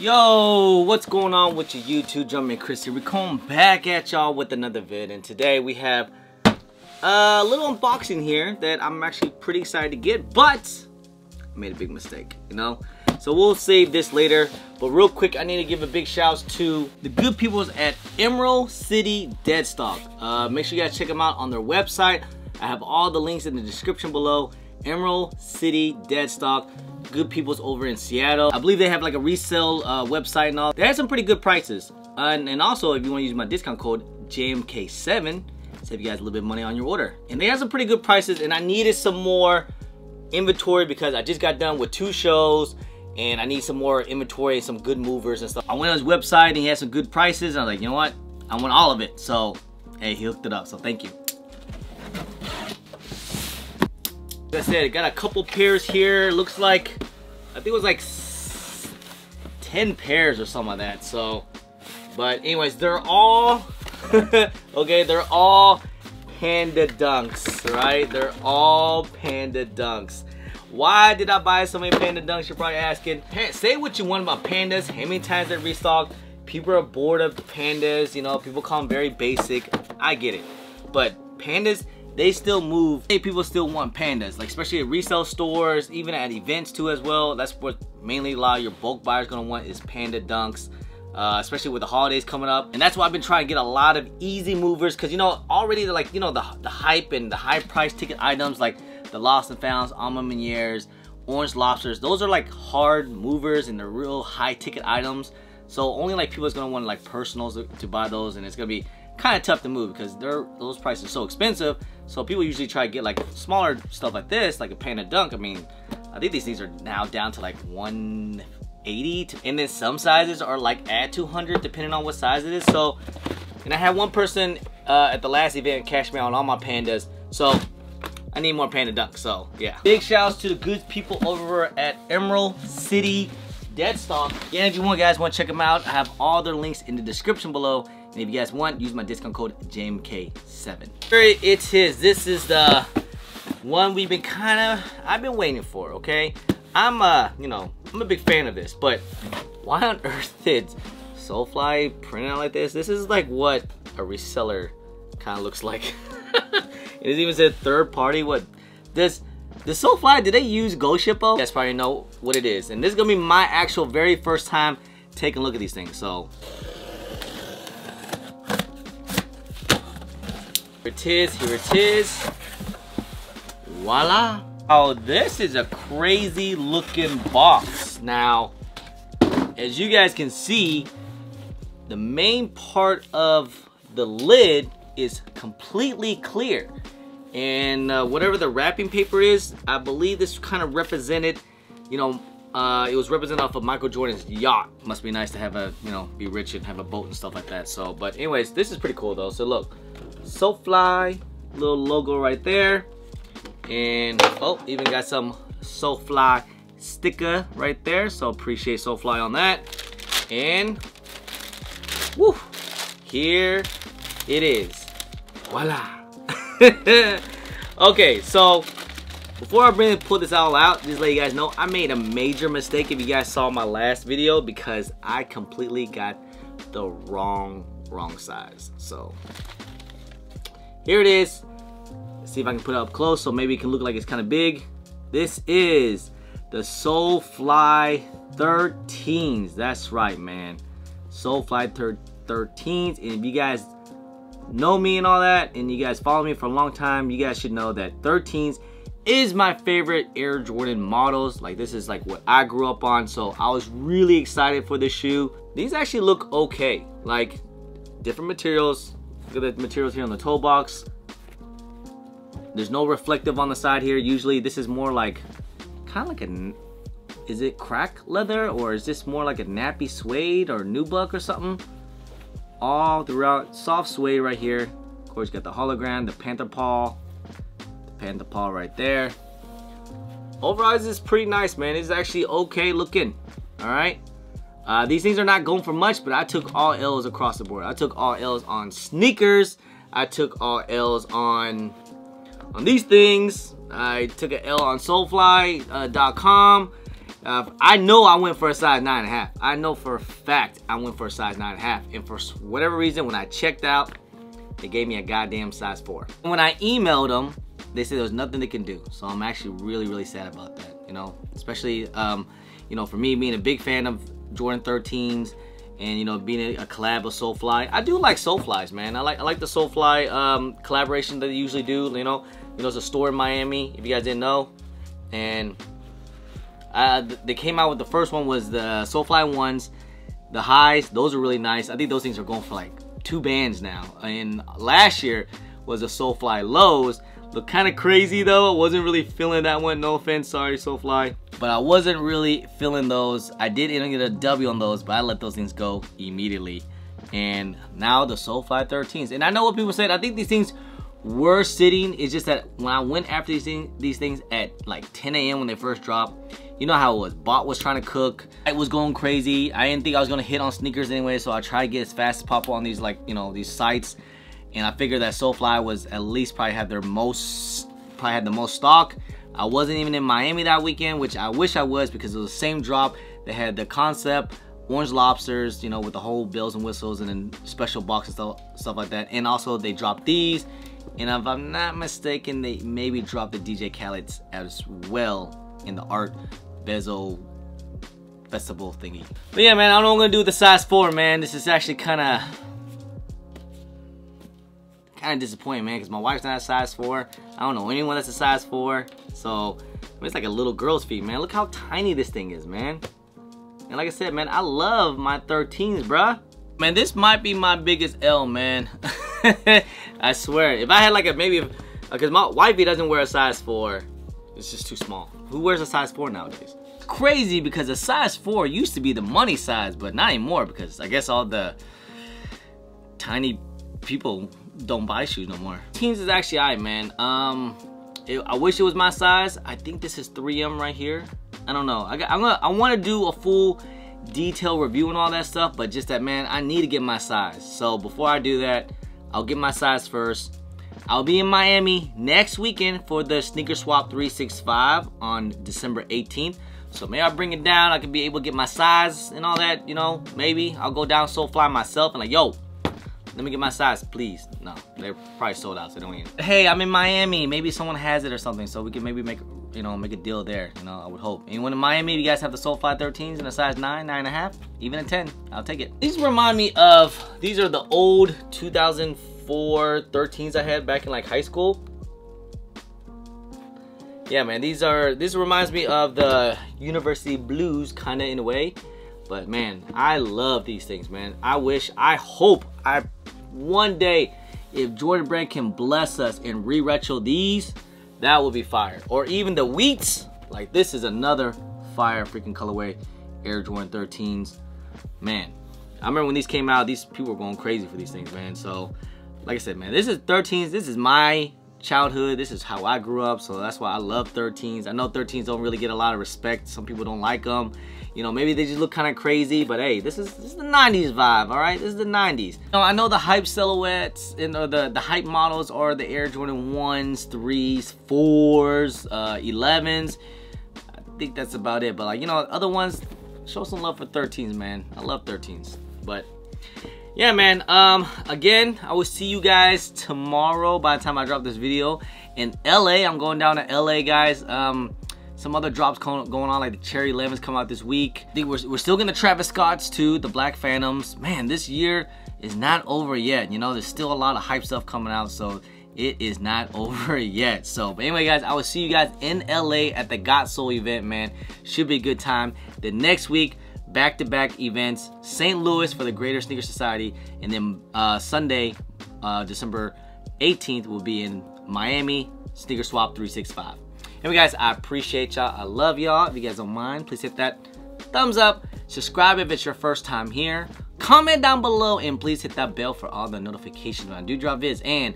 Yo, what's going on with your YouTube JumperMan Kris here? We're coming back at y'all with another vid and today we have a little unboxing here that I'm actually pretty excited to get, but I made a big mistake, you know? So we'll save this later, but real quick, I need to give a big shout out to the good peoples at Emerald City Deadstock. Uh, make sure you guys check them out on their website. I have all the links in the description below. Emerald City Deadstock good peoples over in Seattle. I believe they have like a resale uh, website and all. They have some pretty good prices. Uh, and, and, also, if you want to use my discount code JMK7, save you guys a little bit of money on your order. And they have some pretty good prices, and I needed some more inventory because I just got done with two shows and I need some more inventory and some good movers and stuff. I went on his website and he had some good prices. and I was like, you know what? I want all of it. So, hey, he hooked it up. So thank you. Like I said, got a couple pairs here. Looks like, I think it was like 10 pairs or something like that. So, but anyways, they're all, okay, they're all Panda Dunks, right? They're all Panda Dunks. Why did I buy so many Panda Dunks? You're probably asking. Say what you want about pandas. How many times they restock? People are bored of pandas. You know, people call them very basic. I get it. But pandas, they still move. Hey, people still want pandas, like especially at resale stores, even at events too as well. That's what mainly a lot of your bulk buyers gonna want is panda dunks. Uh, especially with the holidays coming up. And that's why I've been trying to get a lot of easy movers because, you know, already the, like, you know, the, the hype and the high price ticket items like the Lost and Founds, A Ma Maniére's, Orange Lobsters, those are like hard movers and they're real high ticket items. So only like people is gonna want like personals to buy those and it's gonna be kind of tough to move because they're those prices are so expensive. So people usually try to get like smaller stuff like this, like a Panda Dunk. I mean, I think these things are now down to like 180, to, and then some sizes are like at 200 depending on what size it is. So, and I had one person uh, at the last event cash me out on all my pandas. So I need more Panda Dunks. So yeah. Big shouts to the good people over at Emerald City Deadstock. Yeah, if you want guys want to check them out, I have all their links in the description below. And if you guys want, use my discount code JMK7. It's his. This is the one we've been kind of, I've been waiting for, okay? I'm, a, you know, I'm a big fan of this, but why on earth did Solefly print out like this? This is like what a reseller kind of looks like. it even said third party. What? This, the Solefly, did they use GoShippo? You guys probably know what it is. And this is gonna be my actual very first time taking a look at these things. So it is, here it is. Voila. Oh, this is a crazy looking box. Now, as you guys can see, the main part of the lid is completely clear. And uh, whatever the wrapping paper is, I believe this kind of represented, you know, uh, it was represented off of Michael Jordan's yacht. Must be nice to have a, you know, be rich and have a boat and stuff like that. So, but anyways, this is pretty cool though. So look, Solefly, little logo right there. And, oh, even got some Solefly sticker right there. So appreciate Solefly on that. And, woo, here it is. Voila. okay, so before I really put this all out, just let you guys know, I made a major mistake if you guys saw my last video because I completely got the wrong, wrong size. So here it is. Let's see if I can put it up close so maybe it can look like it's kind of big. This is the Solefly 13s. That's right, man. Solefly 13s. And if you guys know me and all that, and you guys follow me for a long time, you guys should know that 13s is my favorite Air Jordan models. Like this is like what I grew up on. So I was really excited for this shoe. These actually look okay. Like different materials, Look at the materials here on the toe box. There's no reflective on the side here. Usually this is more like, kind of like a, is it crack leather or is this more like a nappy suede or nubuck or something? All throughout, soft suede right here. Of course, you got the hologram, the panther paw, the panther paw right there. Overall, this is pretty nice, man. It's actually okay looking, all right? Uh, these things are not going for much, but I took all L's across the board. I took all L's on sneakers. I took all L's on on these things. I took an L on Solefly.com. Uh, Uh, I know I went for a size nine and a half. I know for a fact I went for a size nine and a half. And for whatever reason, when I checked out, they gave me a goddamn size four. When I emailed them, they said there was nothing they can do. So I'm actually really, really sad about that. You know, especially, um, you know, for me being a big fan of Jordan 13s and you know being a, collab with Solefly. I do like Soleflies, man. I like I like the Solefly um, collaboration that they usually do. You know, you know, it's a store in Miami. If you guys didn't know, and uh, they came out with the first one was the Solefly ones, the highs. Those are really nice. I think those things are going for like two bands now. And last year was the Solefly lows. Look kind of crazy though. I wasn't really feeling that one. No offense, sorry Solefly. But I wasn't really feeling those. I did end up get a W on those, but I let those things go immediately. And now the Solefly 13s. And I know what people said. I think these things were sitting. It's just that when I went after these things, these things at like 10 a.m. when they first dropped, you know how it was. Bot was trying to cook. It was going crazy. I didn't think I was gonna hit on sneakers anyway, so I tried to get as fast as possible on these like you know these sites. And I figured that Solefly was at least probably had their most, probably had the most stock. I wasn't even in Miami that weekend, which I wish I was because it was the same drop. They had the concept, orange lobsters, you know, with the whole bells and whistles and then special boxes stuff, stuff like that. And also they dropped these. And if I'm not mistaken, they maybe dropped the DJ Khaled's as well in the Art Basel festival thingy. But yeah, man, I don't know what I'm gonna do with the size four, man. This is actually kind of kind of disappointing, man, because my wife's not a size 4. I don't know anyone that's a size 4. So, it's like a little girl's feet, man. Look how tiny this thing is, man. And like I said, man, I love my 13s, bruh. Man, this might be my biggest L, man. I swear. If I had like a, maybe, because uh, my wifey doesn't wear a size 4. It's just too small. Who wears a size 4 nowadays? Crazy because a size 4 used to be the money size, but not anymore because I guess all the tiny people don't buy shoes no more. Teens is actually alright, man. Um, it, I wish it was my size. I think this is 3M right here. I don't know. I, got, I'm gonna, I want to do a full detailed review and all that stuff, but just that, man, I need to get my size. So before I do that, I'll get my size first. I'll be in Miami next weekend for the Sneaker Swap 365 on December 18th. So maybe I'll bring it down. I can be able to get my size and all that, you know. Maybe I'll go down Solefly myself and like, yo, let me get my size, please. No, they're probably sold out, so don't even. Hey, I'm in Miami. Maybe someone has it or something, so we can maybe make, you know, make a deal there. You know, I would hope. Anyone in Miami, you guys have the Solefly 13s in a size 9, 9.5, even a 10, I'll take it. These remind me of, these are the old 2004 13s I had back in like high school. Yeah, man, these are, this reminds me of the University Blues, kind of in a way. But man, I love these things, man. I wish, I hope, I one day, if Jordan Brand can bless us and re-retro these, that will be fire. Or even the wheats, like this is another fire freaking colorway, Air Jordan 13s. Man, I remember when these came out, these people were going crazy for these things, man. So, like I said, man, this is 13s. This is my childhood. This is how I grew up. So that's why I love 13s. I know 13s don't really get a lot of respect. Some people don't like them. You know, maybe they just look kind of crazy, but hey, this is this is the 90s vibe, all right? This is the 90s. You know, I know the hype silhouettes and know, the, the hype models are the Air Jordan 1s, 3s, 4s, uh, 11s. I think that's about it. But like, you know, other ones, show some love for 13s, man. I love 13s. But yeah, man. Um, again, I will see you guys tomorrow by the time I drop this video. In LA, I'm going down to LA, guys. Um, some other drops going on, like the Cherry Lemons come out this week. I think we're, we're still gonna Travis Scott's too, the Black Phantoms. Man, this year is not over yet. You know, there's still a lot of hype stuff coming out, so it is not over yet. So, but anyway, guys, I will see you guys in LA at the Got Sole event, man. Should be a good time. The next week, back-to-back -back events. St. Louis for the Greater Sneaker Society, and then uh, Sunday, uh, December 18th, will be in Miami, Sneaker Swap 365. Anyway, guys, I appreciate y'all. I love y'all. If you guys don't mind, please hit that thumbs up. Subscribe if it's your first time here. Comment down below and please hit that bell for all the notifications when I do drop vids. And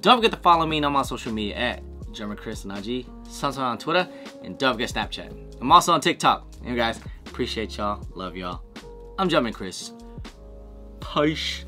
don't forget to follow me on my social media at JumperMan Kris and IG, on Twitter, and don't forget Snapchat. I'm also on TikTok. Anyway, guys, appreciate y'all. Love y'all. I'm JumperMan Kris. Peace.